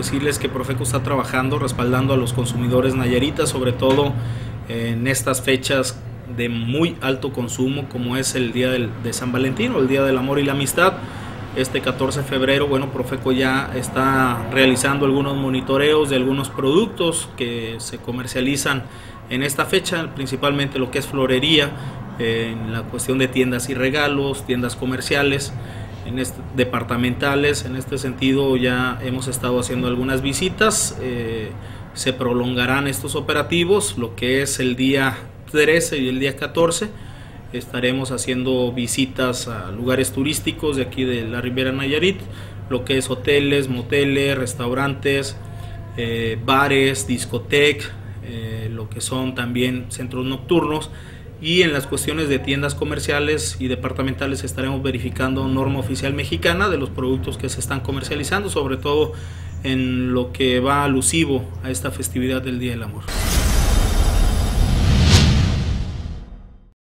decirles que Profeco está trabajando, respaldando a los consumidores nayaritas, sobre todo en estas fechas de muy alto consumo como es el día del, de San Valentín o el Día del Amor y la Amistad. Este 14 de febrero, bueno, Profeco ya está realizando algunos monitoreos de algunos productos que se comercializan en esta fecha, principalmente lo que es florería, en la cuestión de tiendas y regalos, tiendas comerciales, en este, departamentales. En este sentido ya hemos estado haciendo algunas visitas. Eh, se prolongarán estos operativos, lo que es el día 13 y el día 14 estaremos haciendo visitas a lugares turísticos de aquí de la Ribera Nayarit, lo que es hoteles, moteles, restaurantes, eh, bares, discotec, eh, lo que son también centros nocturnos y en las cuestiones de tiendas comerciales y departamentales estaremos verificando norma oficial mexicana de los productos que se están comercializando, sobre todo en lo que va alusivo a esta festividad del Día del Amor.